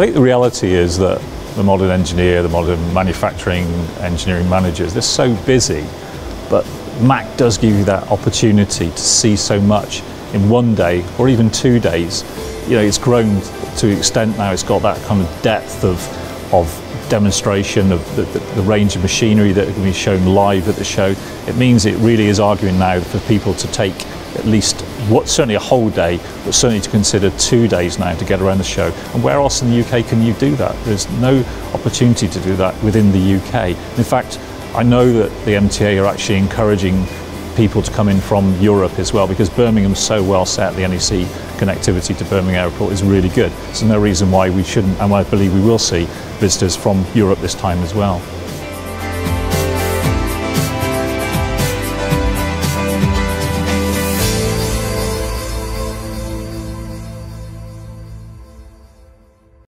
I think the reality is that the modern engineer, the modern manufacturing engineering managers, they're so busy, but MACH does give you that opportunity to see so much in one day or even two days. You know, it's grown to an extent now, it's got that kind of depth of, of demonstration of the, the, the, range of machinery that can be shown live at the show. It means it really is arguing now for people to take at least what certainly a whole day, but certainly to consider two days now to get around the show. And where else in the UK can you do that? There's no opportunity to do that within the UK. In fact, I know that the MTA are actually encouraging people to come in from Europe as well because Birmingham's so well set, the NEC connectivity to Birmingham Airport is really good. So no reason why we shouldn't, and I believe we will see visitors from Europe this time as well.